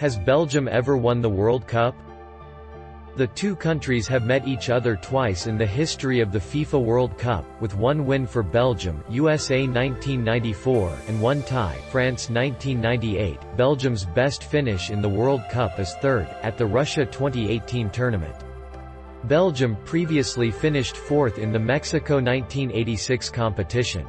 Has Belgium ever won the World Cup? The two countries have met each other twice in the history of the FIFA World Cup, with one win for Belgium USA 1994 and one tie France 1998. Belgium's best finish in the World Cup is third, at the Russia 2018 tournament. Belgium previously finished fourth in the Mexico 1986 competition.